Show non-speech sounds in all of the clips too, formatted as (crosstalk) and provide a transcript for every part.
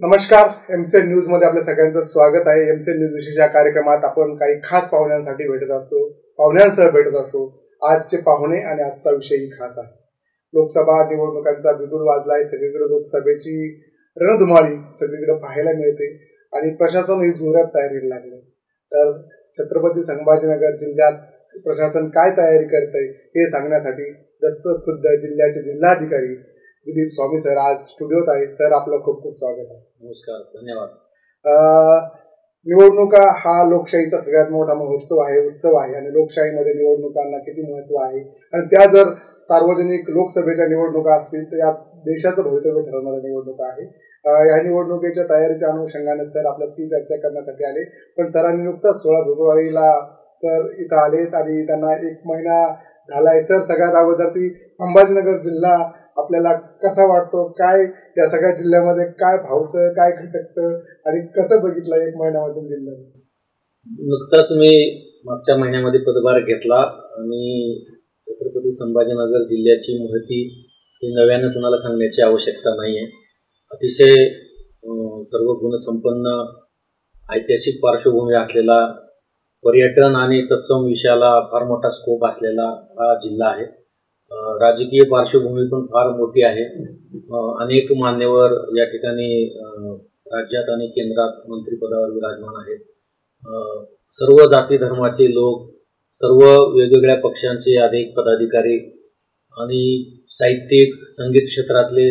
नमस्कार एमसेन न्यूजमध्ये आपल्या सगळ्यांचं स्वागत आहे. एमसेन न्यूज विशेष या कार्यक्रमात आपण काही खास पाहुण्यांसाठी भेटत असतो पाहुण्यांसह भेटत असतो. आजचे पाहुणे आणि आजचा विषयही खास आहे. लोकसभा निवडणुकांचा बिगुल वाजलाय सगळीकडे लोकसभेची रणधुमाळी सगळीकडे पाहायला मिळते आणि प्रशासनही जोरात तयारीला लागले तर छत्रपती संभाजीनगर जिल्ह्यात प्रशासन काय तयारी करत आहे हे सांगण्यासाठी दस्त खुद्द जिल्ह्याचे जिल्हाधिकारी दिलीप स्वामी सर आज स्टुडिओत आहेत. सर आपलं खूप खूप स्वागत आहे. नमस्कार धन्यवाद. निवडणुका हा लोकशाहीचा सगळ्यात मोठा महोत्सव आहे उत्सव आहे. आणि लोकशाहीमध्ये निवडणुकांना किती महत्त्व आहे? आणि त्या जर सार्वजनिक लोकसभेच्या निवडणुका असतील तर या देशाचं भवितव्य ठरवणाऱ्या निवडणुका आहे. या निवडणुकीच्या तयारीच्या अनुषंगाने सर आपल्याशी चर्चा करण्यासाठी आले. पण सरांनी नुकताच सोळा फेब्रुवारीला सर इथं आलेत आणि त्यांना एक महिना झालाय. सर सगळ्यात अगोदर ती संभाजीनगर जिल्हा आपल्याला कसा वाटतो? काय या सगळ्या जिल्ह्यामध्ये काय भावतं काय खटकतं आणि कसं बघितलं एक महिन्यामधून जिल्ह्यात नुकताच मी मागच्या महिन्यामध्ये पदभार घेतला आणि छत्रपती संभाजीनगर जिल्ह्याची माहिती ही नव्यानं कुणाला सांगण्याची आवश्यकता नाही आहे अतिशय सर्व गुणसंपन्न ऐतिहासिक पार्श्वभूमी असलेला पर्यटन आणि तत्सम विषयाला फार मोठा स्कोप असलेला हा जिल्हा आहे. राजकीय पार्श्वभूमी पण फार मोठी आहे. अनेक मान्यवर या ठिकाणी राज्यात आणि केंद्रात मंत्रिपदावर विराजमान आहेत. सर्व जाती धर्माचे लोक सर्व वेगवेगळ्या पक्षांचे अनेक पदाधिकारी आणि साहित्यिक संगीत क्षेत्रातले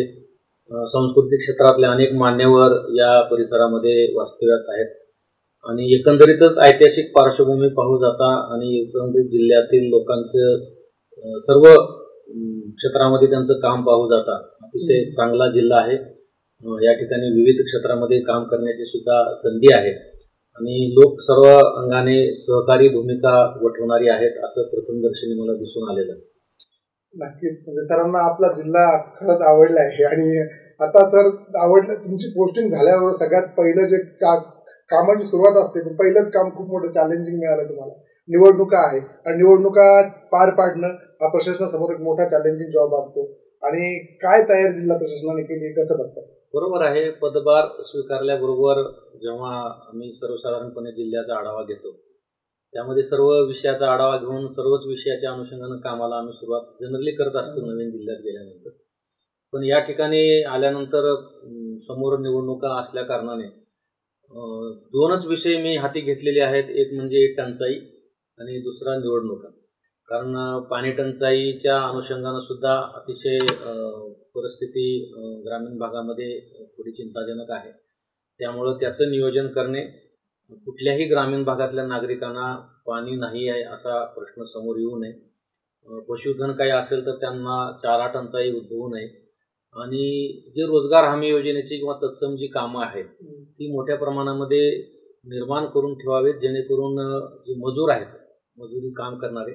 सांस्कृतिक क्षेत्रातले अनेक मान्यवर या परिसरामध्ये वास्तव्यात आहेत. आणि एकंदरीतच ऐतिहासिक पार्श्वभूमी पाहू जाता आणि एकंदरीत जिल्ह्यातील लोकांचं सर्व क्षेत्रामध्ये त्यांचं काम पाहू जाता. अतिशय चांगला जिल्हा आहे. या ठिकाणी विविध क्षेत्रामध्ये काम करण्याची सुद्धा संधी आहे. आणि लोक सर्व अंगाने सहकारी भूमिका वठवणारी आहेत असं प्रथमदर्शनी मला दिसून आलेलं आहे. नक्कीच. म्हणजे सरांना आपला जिल्हा खरंच आवडला आहे. आणि आता सर आवडलं तुमची पोस्टिंग झाल्यावर सगळ्यात पहिलं जे चा कामाची सुरुवात असते पण पहिलंच काम खूप मोठं चॅलेंजिंग मिळालं तुम्हाला. निवडणुका आहे. आणि निवडणुका पार पाडणं हा प्रशासनासमोर एक मोठा चॅलेंजिंग जॉब असतो. आणि काय तयारी जिल्हा प्रशासनाने केली कसं बघतात बरोबर आहे. पदभार स्वीकारल्याबरोबर जेव्हा आम्ही सर्वसाधारणपणे जिल्ह्याचा आढावा घेतो त्यामध्ये सर्व विषयाचा आढावा घेऊन सर्वच विषयाच्या अनुषंगानं कामाला आम्ही सुरुवात जनरली करत असतो नवीन जिल्ह्यात गेल्यानंतर. पण या ठिकाणी आल्यानंतर समोर निवडणुका असल्या कारणाने दोनच विषय मी हाती घेतलेले आहेत. एक म्हणजे टंचाई आणि दुसरा निवडणुका. कारण पाणी टंचाईच्या अनुषंगानं सुद्धा अतिशय परिस्थिती ग्रामीण भागामध्ये थोडी चिंताजनक आहे. त्यामुळं त्याचं नियोजन करणे कुठल्याही ग्रामीण भागातल्या नागरिकांना पाणी नाही आहे असा प्रश्न समोर येऊ नये. पशुधन काही असेल तर त्यांना चारा टंचाई उद्भवू नये. आणि जे रोजगार हमी योजनेची किंवा तत्सम जी कामं आहेत ती मोठ्या प्रमाणामध्ये निर्माण करून ठेवावेत जेणेकरून जे मजूर आहेत मजुरी काम करणारे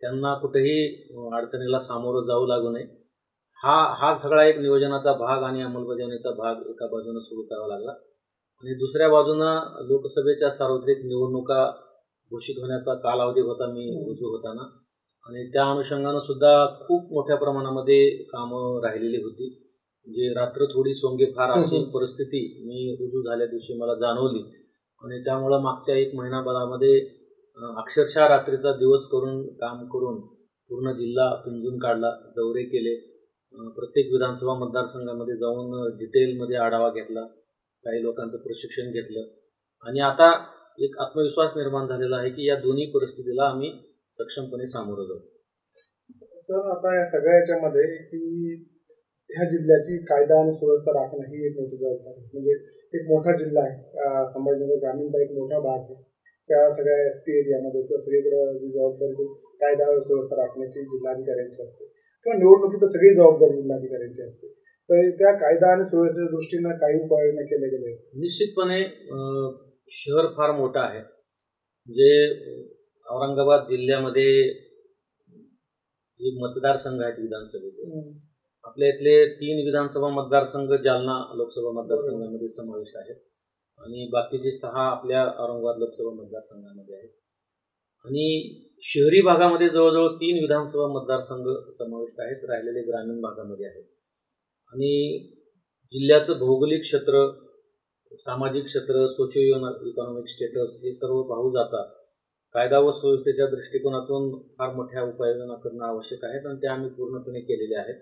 त्यांना कुठेही अडचणीला सामोरं जाऊ लागू नये. हा हा सगळा एक नियोजनाचा भाग आणि अंमलबजावणीचा भाग एका बाजूनं सुरू करावा लागला. आणि दुसऱ्या बाजूनं लोकसभेच्या सार्वत्रिक निवडणुका घोषित होण्याचा कालावधी होता मी रुजू होताना. आणि त्या अनुषंगानं सुद्धा खूप मोठ्या प्रमाणामध्ये कामं राहिलेली होती. म्हणजे रात्र थोडी सोंगे फार अशी. परिस्थिती मी रुजू झाल्या दिवशी मला जाणवली. आणि त्यामुळं मागच्या एक महिनाभरामध्ये अक्षरशः रात्रीचा दिवस करून काम करून पूर्ण जिल्हा पिंजून काढला दौरे केले. प्रत्येक विधानसभा मतदारसंघामध्ये जाऊन डिटेलमध्ये आढावा घेतला काही लोकांचं प्रशिक्षण घेतलं. आणि आता एक आत्मविश्वास निर्माण झालेला आहे की या दोन्ही परिस्थितीला आम्ही सक्षमपणे सामोरं जाऊ. सर आता या सगळ्या याच्यामध्ये की ह्या जिल्ह्याची कायदा आणि सुव्यवस्था राखणं ही एक मोठी जबाबदारी. म्हणजे एक मोठा जिल्हा आहे. संभाजीनगर ग्रामीणचा एक मोठा भाग आहे. त्या सगळ्या एस पी एरियामध्ये किंवा सगळीकडे जी जबाबदारी ती कायदा आणि सुव्यवस्था राखण्याची जिल्हाधिकाऱ्यांची असते किंवा निवडणुकीत सगळी जबाबदारी जिल्हाधिकाऱ्यांची असते. तर त्या कायदा आणि सुव्यवस्थेच्या दृष्टीनं काही उपाययोजना केल्या गेल्या. निश्चितपणे शहर फार मोठं आहे. जे औरंगाबाद जिल्ह्यामध्ये जे मतदारसंघ आहेत विधानसभेचे आपल्या इथले तीन विधानसभा मतदारसंघ जालना लोकसभा मतदारसंघामध्ये समाविष्ट आहेत. आणि बाकीचे सहा आपल्या औरंगाबाद लोकसभा मतदारसंघामध्ये आहेत. आणि शहरी भागामध्ये जवळजवळ तीन विधानसभा मतदारसंघ समाविष्ट आहेत राहिलेले ग्रामीण भागामध्ये आहेत. आणि जिल्ह्याचं भौगोलिक क्षेत्र सामाजिक क्षेत्र सोशिओ इकॉनॉमिक स्टेटस हे सर्व पाहू जातात कायदा व सुव्यवस्थेच्या दृष्टिकोनातून फार मोठ्या उपाययोजना करणं आवश्यक आहेत आणि त्या आम्ही पूर्णपणे केलेल्या आहेत.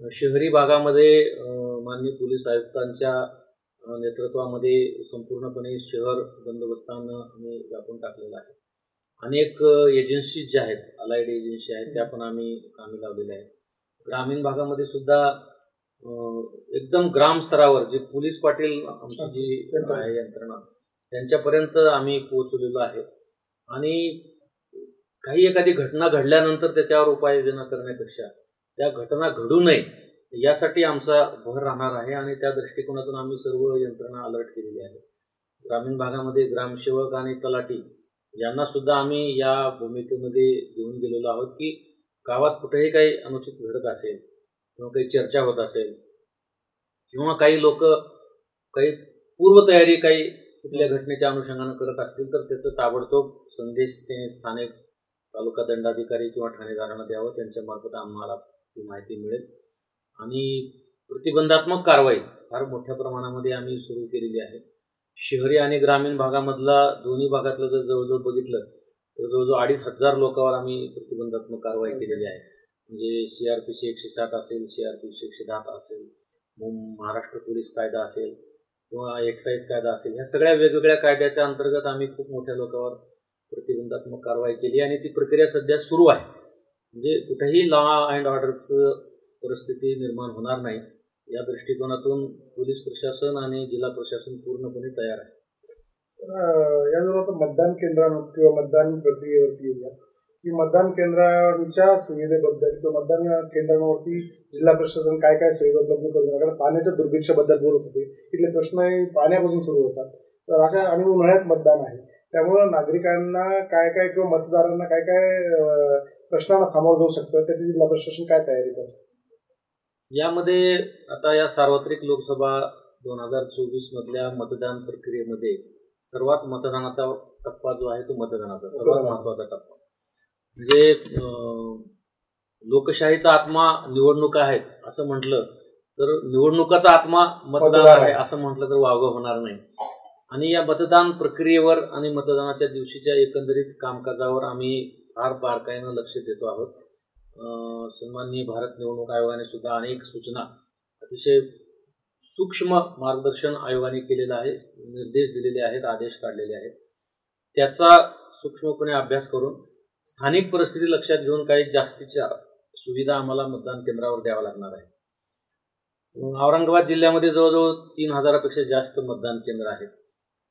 शहरी भागामध्ये माननीय पोलीस आयुक्तांच्या नेतृत्वामध्ये संपूर्णपणे शहर बंदोबस्तानं आम्ही व्यापून टाकलेलं आहे. अनेक एजन्सीज ज्या आहेत अलाइड एजन्सी आहेत त्या पण आम्ही कामी लावलेल्या आहेत. ग्रामीण भागामध्ये सुद्धा एकदम ग्राम स्तरावर जे पोलीस पाटील आमची जी आहे यंत्रणा त्यांच्यापर्यंत आम्ही पोहोचलेलो आहे. आणि काही एखादी घटना घडल्यानंतर त्याच्यावर उपाययोजना करण्यापेक्षा त्या घटना घडू नये यासाठी आमचा भर राहणार आहे आणि त्या दृष्टिकोनातून आम्ही सर्व यंत्रणा अलर्ट केलेली आहे. ग्रामीण भागामध्ये ग्रामसेवक आणि तलाठी यांना सुद्धा आम्ही या भूमिकेमध्ये घेऊन गेलेलो आहोत की गावात कुठेही काही अनुचित घडत असेल किंवा काही चर्चा होत असेल किंवा काही लोक काही पूर्वतयारी काही कुठल्या घटनेच्या अनुषंगानं करत असतील तर त्याचं ताबडतोब संदेश ते स्थानिक तालुका दंडाधिकारी किंवा ठाणेदारांना द्यावं. त्यांच्यामार्फत आम्हाला ती माहिती मिळेल. आणि प्रतिबंधात्मक कारवाई फार मोठ्या प्रमाणामध्ये आम्ही सुरू केलेली आहे. शहरी आणि ग्रामीण भागामधला दोन्ही भागातलं जर जवळजवळ बघितलं तर जवळजवळ अडीच हजार लोकांवर आम्ही प्रतिबंधात्मक कारवाई केलेली आहे. म्हणजे सी आर पी सी एकशे सात असेल सी आर पी सी एकशे दहा असेल महाराष्ट्र पोलीस कायदा असेल किंवा एक्साईज कायदा असेल ह्या सगळ्या वेगवेगळ्या कायद्याच्या अंतर्गत आम्ही खूप मोठ्या लोकांवर प्रतिबंधात्मक कारवाई केली आणि ती प्रक्रिया सध्या सुरू आहे. म्हणजे कुठेही लॉ अँड ऑर्डरचं परिस्थिती निर्माण होणार नाही. या दृष्टिकोनातून पोलीस प्रशासन आणि जिल्हा प्रशासन पूर्णपणे तयार आहे. सर जर आता मतदान केंद्रांवर किंवा मतदान प्रक्रियेवरती येऊया की मतदान केंद्रांच्या सुविधेबद्दल किंवा मतदान केंद्रांवरती जिल्हा प्रशासन काय काय सुविधा उपलब्ध करून कारण पाण्याच्या दुर्भिक्षाबद्दल बोलत होते. इथले प्रश्न हे पाण्यापासून सुरू होतात. तर अशा आणि उन्हाळ्यात मतदान आहे. त्यामुळं नागरिकांना काय काय किंवा मतदारांना काय काय प्रश्नांना सामोरं जाऊ शकतं? त्याची जिल्हा प्रशासन काय तयारी करतं? यामध्ये आता या सार्वत्रिक लोकसभा दोन हजार चोवीस मधल्या मतदान प्रक्रियेमध्ये सर्वात मतदानाचा टप्पा जो आहे तो मतदानाचा सर्वात महत्त्वाचा टप्पा. म्हणजे लोकशाहीचा आत्मा निवडणुका आहेत असं म्हटलं तर निवडणुकाचा आत्मा मतदान आहे. असं म्हटलं तर वावगं होणार नाही. आणि या मतदान प्रक्रियेवर आणि मतदानाच्या दिवशीच्या एकंदरीत कामकाजावर आम्ही फार बारकाईनं लक्ष देतो आहोत. सन्माननीय भारत निवडणूक आयोगाने सुद्धा अनेक सूचना अतिशय सूक्ष्म मार्गदर्शन आयोगाने केलेलं आहे निर्देश दिलेले आहेत आदेश काढलेले आहेत. त्याचा सूक्ष्मपणे अभ्यास करून स्थानिक परिस्थिती लक्षात घेऊन काही जास्तीच्या सुविधा आम्हाला मतदान केंद्रावर द्यावा लागणार आहे औरंगाबाद जिल्ह्यामध्ये जवळजवळ तीन हजारापेक्षा जास्त मतदान केंद्र आहेत.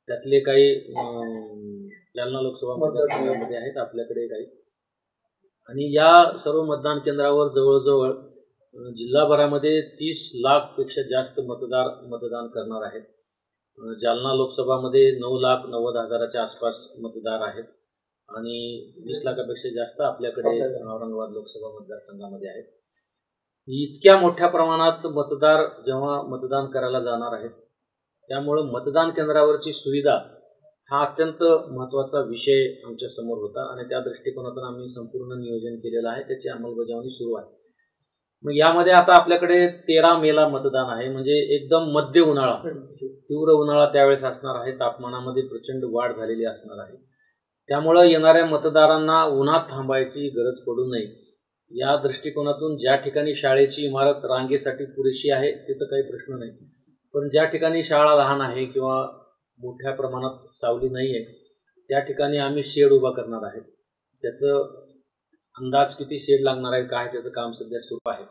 त्यातले काही जालना लोकसभा मतदारसंघामध्ये आहेत आपल्याकडे काही. आणि या सर्व मतदान केंद्रावर जवळजवळ जिल्हाभरामध्ये तीस लाखपेक्षा जास्त मतदार मतदान करणार आहेत. जालना लोकसभामध्ये नऊ लाख नव्वद हजाराच्या आसपास मतदार आहेत. आणि वीस लाखापेक्षा जास्त आपल्याकडे औरंगाबाद लोकसभा मतदारसंघामध्ये आहेत. इतक्या मोठ्या प्रमाणात मतदार जेव्हा मतदान करायला जाणार आहेत त्यामुळं मतदान केंद्रावरची सुविधा हा अत्यंत महत्त्वाचा विषय आमच्यासमोर होता आणि त्या दृष्टिकोनातून आम्ही संपूर्ण नियोजन केलेलं आहे त्याची अंमलबजावणी सुरू आहे. मग यामध्ये आता आपल्याकडे तेरा मेला मतदान आहे म्हणजे एकदम मध्य उन्हाळा. तीव्र उन्हाळा त्यावेळेस असणार आहे तापमानामध्ये प्रचंड वाढ झालेली असणार आहे. त्यामुळं येणाऱ्या मतदारांना उन्हात थांबायची गरज पडू नये. या दृष्टिकोनातून ज्या ठिकाणी शाळेची इमारत रांगेसाठी पुरेशी आहे तिथं काही प्रश्न नाही. पण ज्या ठिकाणी शाळा लहान आहे किंवा मोठ्या प्रमाणात सावली नाही आहे त्या ठिकाणी आम्ही शेड उभा करणार आहे त्याचं अंदाज किती शेड लागणार आहे काय त्याचं काम सध्या सुरू आहे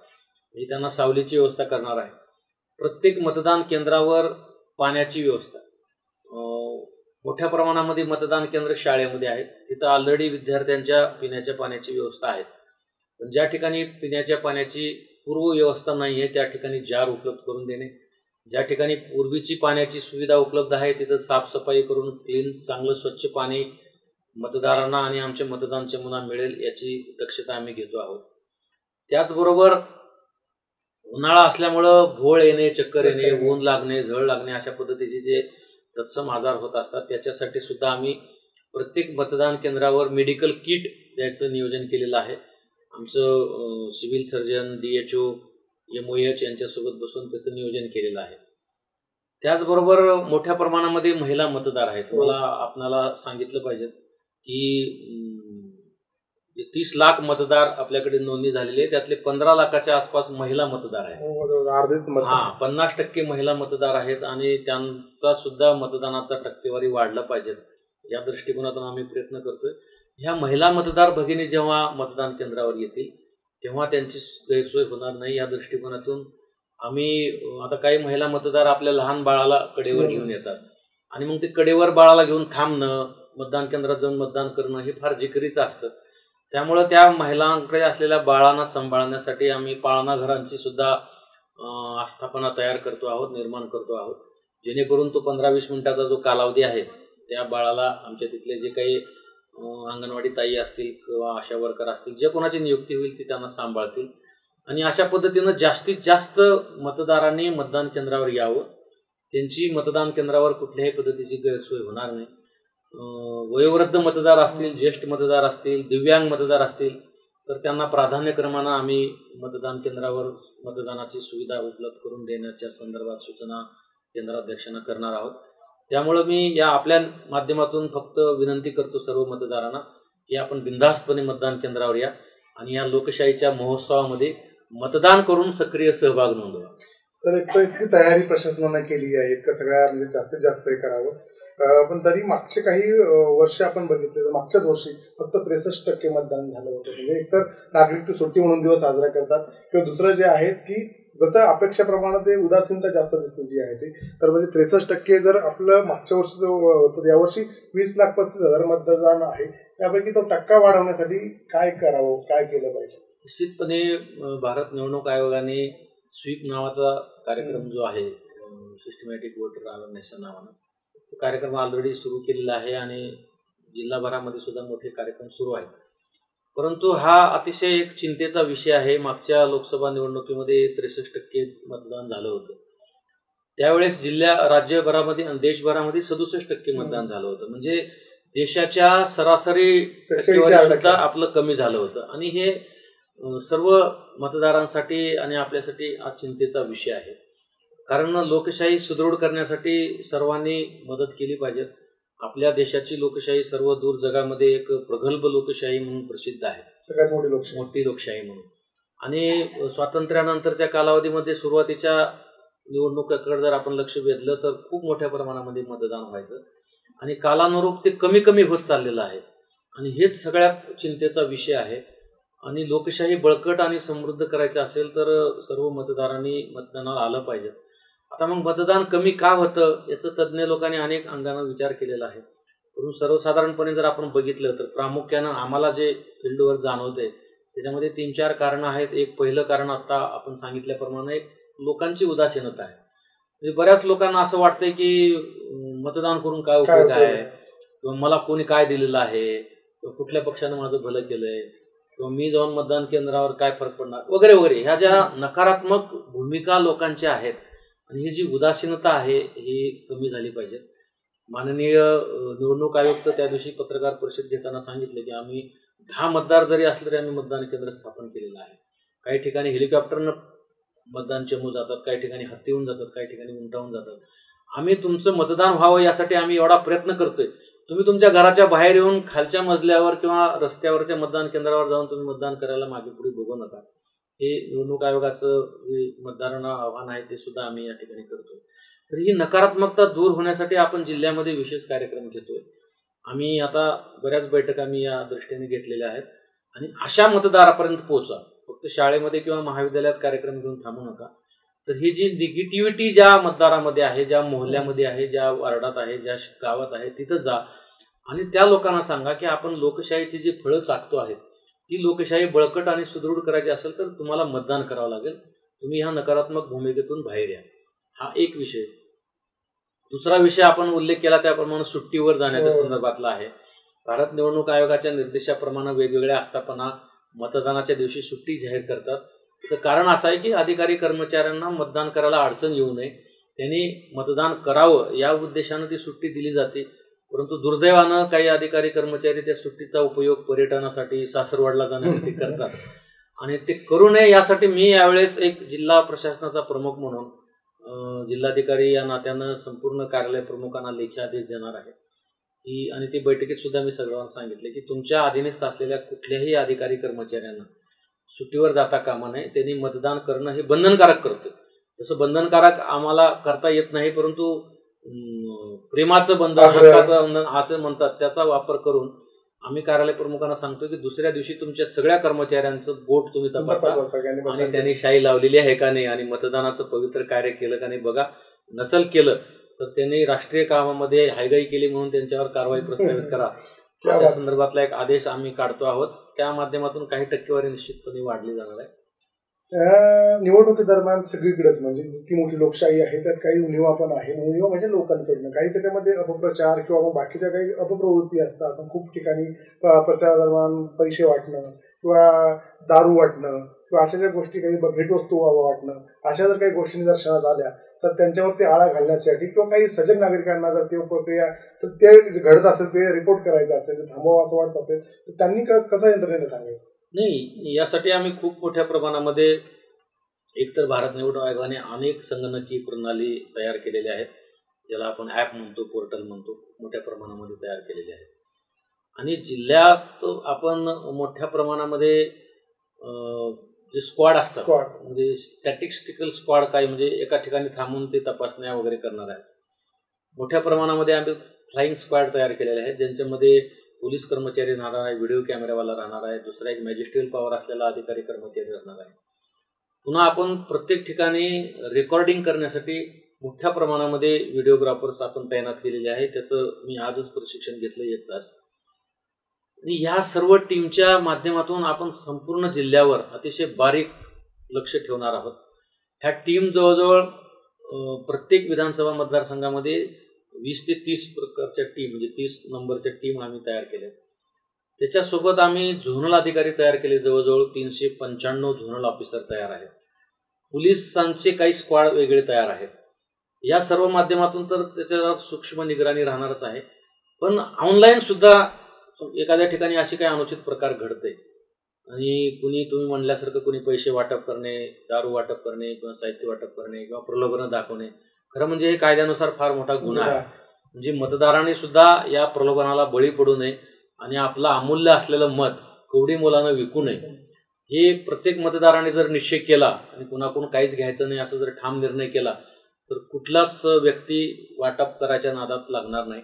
मी त्यांना सावलीची व्यवस्था करणार आहे. प्रत्येक मतदान केंद्रावर पाण्याची व्यवस्था. मोठ्या प्रमाणामध्ये मतदान केंद्र शाळेमध्ये आहेत. तिथं ऑलरेडी विद्यार्थ्यांच्या पिण्याच्या पाण्याची व्यवस्था आहे. पण ज्या ठिकाणी पिण्याच्या पाण्याची पूर्व व्यवस्था नाही आहे त्या ठिकाणी जार उपलब्ध करून देणे ज्या ठिकाणी पूर्वीची पाण्याची सुविधा उपलब्ध आहे तिथं साफसफाई करून क्लीन चांगलं स्वच्छ पाणी मतदारांना आणि आमच्या मतदान चमुना मिळेल याची दक्षता आम्ही घेतो आहोत. त्याचबरोबर उन्हाळा असल्यामुळं भोळ येणे चक्कर येणे ऊन लागणे झळ लागणे अशा पद्धतीचे जे तत्सम आजार होत असतात त्याच्यासाठी सुद्धा आम्ही प्रत्येक मतदान केंद्रावर मेडिकल किट द्यायचं नियोजन केलेलं आहे. आमचं civil surgeon D H O M O H यांच्यासोबत बसून त्याचं नियोजन केलेलं आहे. त्याचबरोबर मोठ्या प्रमाणामध्ये महिला मतदार आहेत. मला आपणाला सांगितलं पाहिजे की तीस लाख मतदार आपल्याकडे नोंदणी झालेली आहे. त्यातले पंधरा लाखाच्या आसपास महिला मतदार आहेत. हो, अर्धेच मत हा पन्नास टक्के महिला मतदार आहेत आणि त्यांचा सुद्धा मतदानाचा टक्केवारी वाढला पाहिजे. या दृष्टिकोनातून आम्ही प्रयत्न करतोय. ह्या महिला मतदार भगिनी जेव्हा मतदान केंद्रावर येतील तेव्हा त्यांची गैरसोय होणार नाही या दृष्टिकोनातून. आम्ही आता काही महिला मतदार आपल्या लहान बाळाला कडेवर घेऊन येतात. आणि मग ते कडेवर बाळाला घेऊन थांबणं मतदान केंद्रात जाऊन मतदान करणं हे फार जिकरीचं असतं. त्यामुळं त्या महिलांकडे असलेल्या बाळांना सांभाळण्यासाठी आम्ही पाळणा घरांची सुद्धा आस्थापना तयार करतो आहोत निर्माण करतो आहोत. जेणेकरून तो पंधरा वीस मिनिटाचा जो कालावधी आहे त्या बाळाला आमच्या तिथले जे काही अंगणवाडी ताई असतील किंवा आशा वर्कर असतील जे कोणाची नियुक्ती होईल ती त्यांना सांभाळतील. आणि अशा पद्धतीनं जास्तीत जास्त मतदारांनी मतदान केंद्रावर यावं. त्यांची मतदान केंद्रावर कुठल्याही पद्धतीची गैरसोय होणार नाही. वयोवृद्ध मतदार असतील ज्येष्ठ मतदार असतील दिव्यांग मतदार असतील तर त्यांना प्राधान्यक्रमानं आम्ही मतदान केंद्रावर मतदानाची सुविधा उपलब्ध करून देण्याच्या संदर्भात सूचना केंद्राध्यक्षांना करणार आहोत. त्यामुळं मी या आपल्या माध्यमातून फक्त विनंती करतो सर्व मतदारांना की आपण बिंदास्तपणे मतदान केंद्रावर या आणि या लोकशाहीच्या महोत्सवामध्ये मतदान करून सक्रिय सहभाग नोंदवा. सर एक तर इतकी तयारी प्रशासनानं केली आहे. इतकं सगळ्या म्हणजे जास्तीत जास्त हे करावं. पण तरी मागचे काही वर्ष आपण बघितले तर मागच्याच वर्षी फक्त त्रेसष्ट टक्के मतदान झालं होतं. म्हणजे एकतर नागरिक सुट्टी म्हणून दिवस साजरा करतात किंवा दुसरं जे आहेत की जसं अपेक्षेप्रमाणे ते उदासीनता जास्त दिसते जी आहे ती. तर म्हणजे त्रेसष्ट टक्के जर आपलं मागच्या वर्षी जो होतं यावर्षी वीस लाख पस्तीस हजार मतदान आहे. त्यापैकी तो टक्का वाढवण्यासाठी काय करावं काय केलं पाहिजे? निश्चितपणे भारत निवडणूक आयोगाने स्वीप नावाचा कार्यक्रम जो आहे सिस्टमॅटिक वोटर अवेअरनेसच्या नावानं तो कार्यक्रम ऑलरेडी सुरू केलेला आहे आणि जिल्हाभरामध्ये सुद्धा मोठे कार्यक्रम सुरू आहेत. परंतु हा अतिशय एक चिंतेचा विषय आहे. मागच्या लोकसभा निवडणुकीमध्ये त्रेसष्ट टक्के मतदान झालं होतं. त्यावेळेस जिल्ह्या राज्यभरामध्ये आणि देशभरामध्ये सदुसष्ट टक्के मतदान झालं होतं. म्हणजे देशाच्या सरासरी सुद्धा आपलं कमी झालं होतं. आणि हे सर्व मतदारांसाठी आणि आपल्यासाठी हा चिंतेचा विषय आहे. कारण लोकशाही सुदृढ करण्यासाठी सर्वांनी मदत केली पाहिजे. आपल्या देशाची लोकशाही सर्व दूर जगामध्ये एक प्रगल्भ लोकशाही म्हणून प्रसिद्ध आहे. सगळ्यात मोठी लोकशाही. मोठी लोकशाही म्हणून. आणि स्वातंत्र्यानंतरच्या कालावधीमध्ये सुरुवातीच्या निवडणुकाकडे जर आपण लक्ष वेधलं तर खूप मोठ्या प्रमाणामध्ये मतदान व्हायचं. आणि कालानुरूप ते कमी कमी होत चाललेलं आहे. आणि हेच सगळ्यात चिंतेचा विषय आहे. आणि लोकशाही बळकट आणि समृद्ध करायचं असेल तर सर्व मतदारांनी मतदानाला आलं पाहिजे. आता मग मतदान कमी का होतं याचं तज्ज्ञ लोकांनी अनेक अंगानं विचार केलेला आहे. म्हणून सर्वसाधारणपणे जर आपण बघितलं तर प्रामुख्यानं आम्हाला जे फील्डवर जाणवते त्याच्यामध्ये तीन चार कारणं आहेत. एक पहिलं कारण आता आपण सांगितल्याप्रमाणे एक लोकांची उदासीनता आहे. म्हणजे बऱ्याच लोकांना असं वाटतंय की मतदान करून काय उपयोग आहे? किंवा मला कोणी काय दिलेलं आहे? किंवा कुठल्या पक्षानं माझं भलं केलंय? किंवा मी जाऊन मतदान केंद्रावर काय फरक पडणार? वगैरे वगैरे. ह्या ज्या नकारात्मक भूमिका लोकांच्या आहेत आणि ही जी उदासीनता आहे ही कमी झाली पाहिजे. माननीय निवडणूक आयुक्त त्या दिवशी पत्रकार परिषद घेताना सांगितले की आम्ही दहा मतदार जरी असले तरी आम्ही मतदान केंद्र स्थापन केलेलं आहे. काही ठिकाणी हेलिकॉप्टरनं मतदान चमू जातात काही ठिकाणी हत्ती होऊन जातात काही ठिकाणी उंटावून जातात. आम्ही तुमचं मतदान व्हावं यासाठी आम्ही एवढा प्रयत्न करतोय. तुम्ही तुमच्या घराच्या बाहेर येऊन खालच्या मजल्यावर किंवा रस्त्यावरच्या मतदान केंद्रावर जाऊन तुम्ही मतदान करायला मागे पुढे बघू नका. हे निवडणूक आयोगाचं मतदारांना आव्हान आहे ते सुद्धा आम्ही या ठिकाणी करतो तर ही नकारात्मकता दूर होण्यासाठी आपण जिल्ह्यामध्ये विशेष कार्यक्रम घेतोय. आम्ही आता बऱ्याच बैठका आम्ही या दृष्टीने घेतलेल्या आहेत. आणि अशा मतदारापर्यंत पोहोचा. फक्त शाळेमध्ये किंवा महाविद्यालयात कार्यक्रम घेऊन थांबू नका. तर ही जी निगेटिव्हिटी ज्या मतदारामध्ये आहे ज्या मोहल्ल्यामध्ये आहे ज्या वार्डात आहे ज्या गावात आहे तिथं जा. आणि त्या लोकांना सांगा की आपण लोकशाहीची जी फळं चाकतो आहेत ती लोकशाही बळकट आणि सुदृढ करायची असेल तर तुम्हाला मतदान करावं लागेल. तुम्ही ह्या नकारात्मक भूमिकेतून बाहेर या. हा एक विषय. दुसरा विषय आपण उल्लेख केला त्याप्रमाणे सुट्टीवर जाण्याच्या हो. संदर्भातला आहे. भारत निवडणूक आयोगाच्या निर्देशाप्रमाणे वेगवेगळ्या आस्थापना मतदानाच्या दिवशी सुट्टी जाहीर करतात. त्याचं कारण असं आहे की अधिकारी कर्मचाऱ्यांना मतदान करायला अडचण येऊ नये. त्यांनी मतदान करावं या उद्देशानं ती सुट्टी दिली जाते. परंतु दुर्दैवानं काही अधिकारी कर्मचारी त्या सुट्टीचा उपयोग पर्यटनासाठी सासरवाडला जाण्यासाठी करतात. आणि ते करू नये यासाठी मी यावेळेस एक जिल्हा प्रशासनाचा प्रमुख म्हणून जिल्हाधिकारी या नात्यानं संपूर्ण कार्यालय प्रमुखांना लेखी आदेश देणार आहे. की आणि ती बैठकीत सुद्धा मी सगळ्यांना सांगितले की तुमच्या अधीनस्थ असलेल्या कुठल्याही अधिकारी कर्मचाऱ्यांना सुट्टीवर जाता कामा नये. त्यांनी मतदान करणं हे बंधनकारक करतं. तसं बंधनकारक आम्हाला करता येत नाही परंतु प्रेमाचं बंधन. हक्काचं बंधन असं म्हणतात. त्याचा वापर करून आम्ही कार्यालय प्रमुखांना सांगतो की दुसऱ्या दिवशी तुमच्या सगळ्या कर्मचाऱ्यांचं बोट तुम्ही तपासा. आणि त्यांनी शाही लावलेली आहे का नाही आणि मतदानाचं पवित्र कार्य केलं का नाही बघा. नसल केलं तर त्यांनी राष्ट्रीय कामामध्ये हायगाई केली म्हणून त्यांच्यावर कारवाई प्रस्तावित करा. (laughs) अशा. संदर्भातला एक आदेश आम्ही काढतो आहोत. त्या माध्यमातून काही टक्केवारी निश्चितपणे वाढली जाणार आहे. या निवडणुकीदरम्यान सगळीकडेच म्हणजे जितकी मोठी लोकशाही आहे त्यात काही उणीवा पण आहे. उणीवा म्हणजे लोकांकडनं. काही त्याच्यामध्ये अपप्रचार किंवा मग बाकीच्या काही अपप्रवृत्ती असतात मग खूप ठिकाणी प्रचारादरम्यान पैसे वाटणं किंवा दारू वाटणं किंवा अशा ज्या गोष्टी काही भेटवस्तू वाटणं अशा जर काही गोष्टी निदर्शनास आल्या तर त्यांच्यावरती आळा घालण्यासाठी किंवा काही सजग नागरिकांना जर ते प्रक्रिया तर ते घडत असेल ते रिपोर्ट करायचं असेल ते थांबवावं असं वाटत असेल तर त्यांनी कसं यंत्रणेने सांगायचं? नाही यासाठी आम्ही खूप मोठ्या प्रमाणामध्ये एकतर भारत निवडणूक आयोगाने अनेक संगणकीय प्रणाली तयार केलेल्या आहेत. ज्याला आपण ॲप म्हणतो पोर्टल म्हणतो मोठ्या प्रमाणामध्ये तयार केलेले आहेत. आणि जिल्ह्यात आपण मोठ्या प्रमाणामध्ये जे स्क्वॉड असतात स्क्वॉड म्हणजे स्टॅटिस्टिकल स्क्वॉड काय म्हणजे एका ठिकाणी थांबून ते तपासण्या वगैरे करणार आहेत. मोठ्या प्रमाणामध्ये आम्ही फ्लाईंग स्क्वॉड तयार केलेले आहेत ज्यांच्यामध्ये पोलीस कर्मचारी राहणार आहे व्हिडिओ कॅमेरावाला राहणार आहे दुसरा एक मॅजिस्ट्रियल पॉवर असलेला अधिकारी कर्मचारी राहणार आहे. पुन्हा आपण प्रत्येक ठिकाणी रेकॉर्डिंग करण्यासाठी मोठ्या प्रमाणामध्ये व्हिडिओग्राफर्स आपण तैनात केलेले आहे त्याचं मी आजच प्रशिक्षण घेतलं एक तास. आणि ह्या सर्व टीमच्या माध्यमातून आपण संपूर्ण जिल्ह्यावर अतिशय बारीक लक्ष ठेवणार आहोत. ह्या टीम जवळजवळ प्रत्येक विधानसभा मतदारसंघामध्ये वीस ते तीस प्रकारच्या टीम म्हणजे तीस नंबरच्या टीम आम्ही तयार केल्या. त्याच्यासोबत आम्ही झोनल अधिकारी तयार केले. जवळजवळ तीनशे पंच्याण्णव झोनल ऑफिसर तयार आहेत. पोलिसांचे काही स्क्वॉड वेगळे तयार आहेत. या सर्व माध्यमातून तर त्याच्यावर सूक्ष्म निगराणी राहणारच आहे. पण ऑनलाईन सुद्धा एखाद्या ठिकाणी असे काही अनुचित प्रकार घडते. आणि कुणी तुम्ही म्हणल्यासारखं कुणी पैसे वाटप करणे दारू वाटप करणे किंवा साहित्य वाटप करणे किंवा प्रलोभनं दाखवणे खरं म्हणजे हे कायद्यानुसार फार मोठा गुन्हा आहे. म्हणजे मतदारांनी सुद्धा या प्रलोभनाला बळी पडू नये आणि आपलं अमूल्य असलेलं मत कवडी मुलानं विकू नये. हे प्रत्येक मतदाराने जर निश्चय केला आणि कुणाकडून काहीच घ्यायचं नाही असं जर ठाम निर्णय केला तर कुठलाच व्यक्ती वाटप करायच्या नादात लागणार नाही.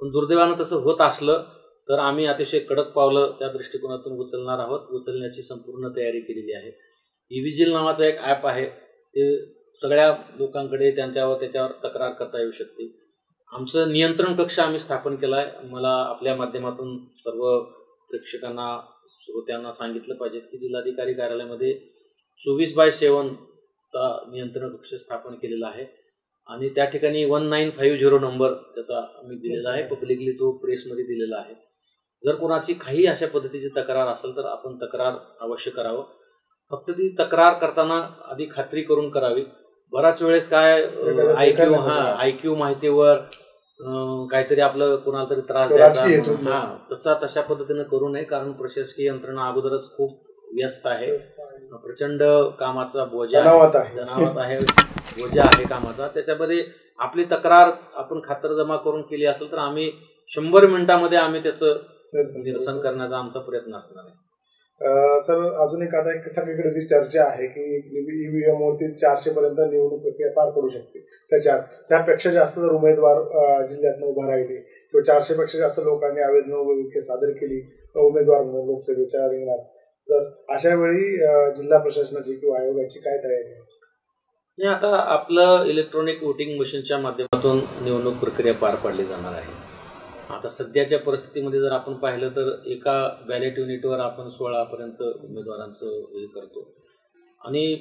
पण दुर्दैवानं तसं होत असलं तर आम्ही अतिशय कडक पावलं त्या दृष्टिकोनातून उचलणार आहोत. उचलण्याची संपूर्ण तयारी केलेली आहे. इव्हिजिल नावाचं एक ॲप आहे. ते सगळ्या लोकांकडे त्यांच्यावर त्याच्यावर तक्रार करता येऊ शकते. आमचं नियंत्रण कक्ष आम्ही स्थापन केला आहे मला आपल्या माध्यमातून सर्व प्रेक्षकांना श्रोत्यांना सांगितलं पाहिजे की जिल्हाधिकारी कार्यालयामध्ये चोवीस बाय सेवन नियंत्रण कक्ष स्थापन केलेला आहे. आणि त्या ठिकाणी one nine five zero number त्याचा आम्ही दिलेला आहे. पब्लिकली तो प्रेसमध्ये दिलेला आहे. जर कोणाची काही अशा पद्धतीची तक्रार असेल तर आपण तक्रार अवश्य करावं. फक्त ती तक्रार करताना आधी खात्री करून करावी. बराच वेळेस काय एखाद्या आय क्यू सेकंदाचा हा त्रास. आय क्यू माहितीवर काहीतरी आपलं कोणाला तरी त्रास द्यायचा. हा तसा तशा पद्धतीनं करू नये कारण प्रशासकीय यंत्रणा अगोदरच खूप व्यस्त आहे. प्रचंड कामाचा बोजा आहे. तणावात बोजा आहे कामाचा. त्याच्यामध्ये आपली तक्रार आपण खातरजमा करून केली असेल तर आम्ही शंभर मिनिटामध्ये आम्ही त्याचं निरसन करण्याचा आमचा प्रयत्न असणार आहे. सर अजून एक आता एक सगळीकडे जी चर्चा आहे की ईव्हीएम वरती चारशे पर्यंत निवडणूक प्रक्रिया पार पडू शकते. त्याच्यात त्यापेक्षा जास्त जर उमेदवार अं, जिल्ह्यातनं उभा राहिले किंवा चारशे पेक्षा जास्त लोकांनी आवेदन सादर केली उमेदवार म्हणून लोकसभेच्या रिंगणात तर अशा वेळी जिल्हा प्रशासनाची किंवा आयोगाची काय तयारी आहे? आता आपलं इलेक्ट्रॉनिक वोटिंग मशीनच्या माध्यमातून निवडणूक प्रक्रिया पार पाडली जाणार आहे. आता सध्याच्या परिस्थितीमध्ये जर आपण पाहिलं तर एका बॅलेट युनिटवर आपण सोळापर्यंत उमेदवारांचं हे करतो. आणि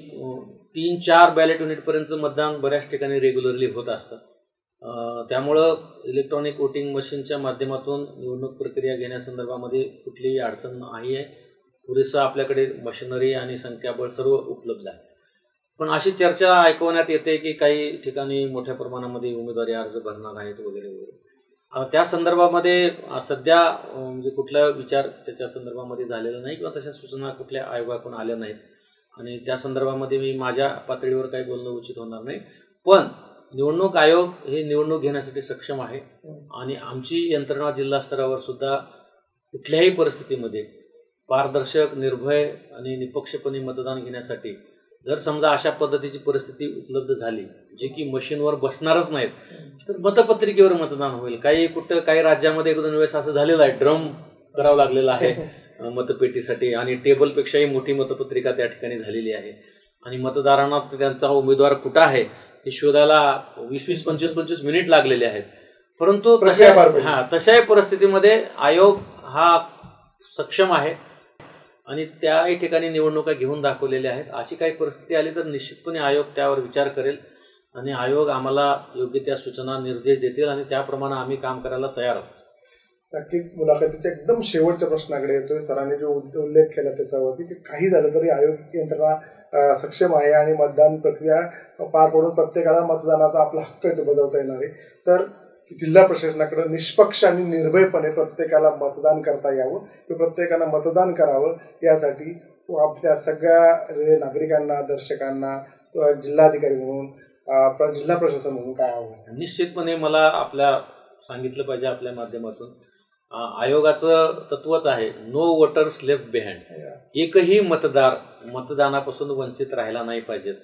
तीन चार बॅलेट युनिटपर्यंतचं मतदान बऱ्याच ठिकाणी रेग्युलरली होत असतं. त्यामुळं इलेक्ट्रॉनिक वोटिंग मशीनच्या माध्यमातून निवडणूक प्रक्रिया घेण्यासंदर्भामध्ये कुठलीही अडचण नाही आहे पुरेसं आपल्याकडे मशिनरी आणि संख्याबळ सर्व उपलब्ध आहे. पण अशी चर्चा ऐकवण्यात येते की काही ठिकाणी मोठ्या प्रमाणामध्ये उमेदवारी अर्ज भरणार आहेत वगैरे वगैरे. त्या संदर्भामध्ये सध्या म्हणजे कुठला विचार त्याच्या संदर्भामध्ये झालेला नाही किंवा तशा सूचना कुठल्या आयोगाकडून आल्या नाहीत. आणि त्या संदर्भामध्ये मी माझ्या पातळीवर काही बोलणं उचित होणार नाही. पण निवडणूक आयोग हे निवडणूक घेण्यासाठी सक्षम आहे. आणि आमची यंत्रणा जिल्हा स्तरावर सुद्धा कुठल्याही परिस्थितीमध्ये पारदर्शक निर्भय आणि निपक्षपणे मतदान घेण्यासाठी जर समजा अशा पद्धतीची परिस्थिती उपलब्ध झाली जे की मशीनवर बसणारच नाहीत तर मतपत्रिकेवर मतदान होईल. काही कुठं काही राज्यामध्ये एक दोन वेळेस असं झालेलं आहे ड्रम करावं लागलेलं आहे (laughs) मतपेटीसाठी आणि टेबलपेक्षाही मोठी मतपत्रिका त्या ठिकाणी झालेली आहे. आणि मतदारांना त्यांचा उमेदवार कुठं आहे हे शोधायला वीस वीस पंचवीस पंचवीस मिनिट लागलेले आहेत. परंतु तशा. हा तशाही परिस्थितीमध्ये आयोग हा सक्षम आहे. आणि त्याही ठिकाणी निवडणुका घेऊन दाखवलेल्या आहेत. अशी काही परिस्थिती आली तर निश्चितपणे आयोग त्यावर विचार करेल आणि आयोग आम्हाला योग्य त्या सूचना निर्देश देतील आणि त्याप्रमाणे आम्ही काम करायला तयार आहोत. नक्कीच मुलाखतीच्या एकदम शेवटच्या प्रश्नाकडे येतोय. सरांनी जो उल्लेख केला त्याच्यावरती की काही झालं तरी आयोग यंत्रणा सक्षम आहे आणि मतदान प्रक्रिया पार पडून प्रत्येकाला मतदानाचा आपला हक्क आहे तो बजावता येणार आहे. सर जिल्हा प्रशासनाकडे निष्पक्ष आणि निर्भयपणे प्रत्येकाला मतदान करता यावं. किंवा प्रत्येकानं मतदान करावं. यासाठी आपल्या सगळ्या नागरिकांना दर्शकांना जिल्हाधिकारी म्हणून जिल्हा प्रशासन म्हणून काय आव्हान निश्चितपणे मला आपल्या सांगितलं पाहिजे आपल्या माध्यमातून. आयोगाचं तत्वच आहे नो वोटर्स लेफ्ट बिहाइंड एकही मतदार मतदानापासून वंचित राहायला नाही पाहिजेत.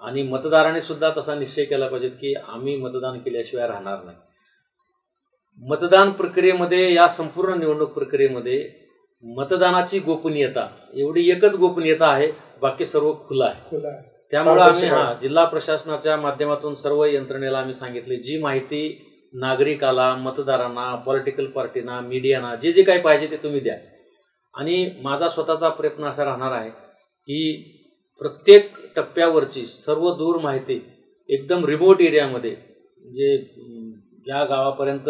आणि मतदारांनी सुद्धा तसा निश्चय केला पाहिजेत की आम्ही मतदान केल्याशिवाय राहणार नाही. मतदान प्रक्रियेमध्ये या संपूर्ण निवडणूक प्रक्रियेमध्ये मतदानाची गोपनीयता एवढी एकच गोपनीयता आहे बाकी सर्व खुलं आहे खुला आहे. त्यामुळे आम्ही हा. जिल्हा प्रशासनाच्या माध्यमातून सर्व यंत्रणेला आम्ही सांगितले जी माहिती नागरिकाला मतदारांना पॉलिटिकल पार्टीना मीडियाना जे जे काही पाहिजे ते तुम्ही द्या आणि माझा स्वतःचा प्रयत्न असा राहणार आहे की प्रत्येक टप्प्यावरची सर्व दूर माहिती एकदम रिमोट एरियामध्ये म्हणजे ज्या गावापर्यंत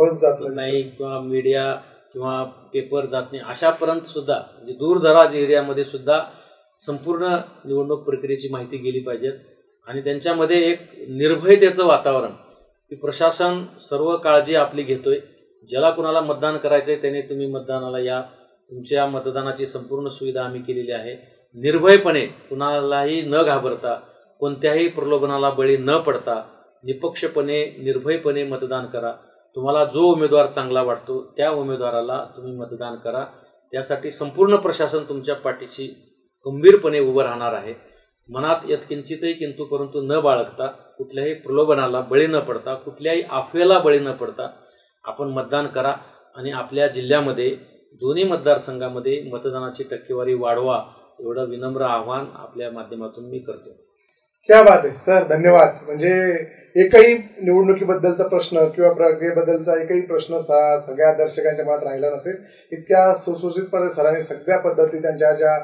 बस जात नाही. किंवा मीडिया किंवा पेपर जात नाही. अशापर्यंत सुद्धा म्हणजे दूरदराज एरियामध्ये सुद्धा संपूर्ण निवडणूक प्रक्रियेची माहिती गेली पाहिजेत. आणि त्यांच्यामध्ये एक निर्भयतेचं वातावरण की प्रशासन सर्व काळजी आपली घेतोय. ज्याला कुणाला मतदान करायचंय त्याने तुम्ही मतदानाला या. तुमच्या मतदानाची संपूर्ण सुविधा आम्ही केलेली आहे. निर्भयपणे कुणालाही न घाबरता कोणत्याही प्रलोभनाला बळी न पडता निपक्षपणे निर्भयपणे मतदान करा. तुम्हाला जो उमेदवार चांगला वाटतो त्या उमेदवाराला तुम्ही मतदान करा. त्यासाठी संपूर्ण प्रशासन तुमच्या पाठीशी गंभीरपणे उभं राहणार आहे. मनात यत्किंचितही किंतु परंतु न बाळगता कुठल्याही प्रलोभनाला बळी न पडता कुठल्याही अफवेला बळी न पडता आपण मतदान करा आणि आपल्या जिल्ह्यामध्ये दोन्ही मतदारसंघामध्ये मतदानाची टक्केवारी वाढवा एवढं विनम्र आव्हान आपल्या माध्यमातून मी करतो. क्या बात आहे. सर धन्यवाद. म्हणजे एकही निवडणुकीबद्दलचा प्रश्न किंवा प्रक्रियेबद्दलचा एकही प्रश्न सगळ्या दर्शकांच्या मनात राहिला नसेल इतक्या सुसूचितपणे सरांनी सगळ्या पद्धती त्यांच्या ज्या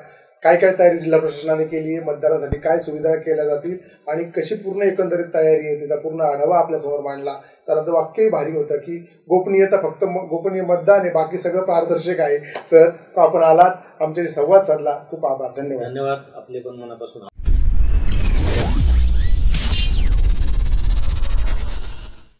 काय काय तयारी जिल्हा प्रशासनाने केली आहे मतदानासाठी काय सुविधा केल्या जातील आणि कशी पूर्ण एकंदरीत तयारी आहे त्याचा पूर्ण आढावा आपल्यासमोर मांडला. सरांचं वाक्यही भारी होतं की गोपनीयता फक्त गोपनीय मतदान आहे बाकी सगळं पारदर्शक आहे. सर आपण आलात आमच्याशी संवाद साधला. खूप आभार. धन्यवाद. धन्यवाद. आपले पण मनापासून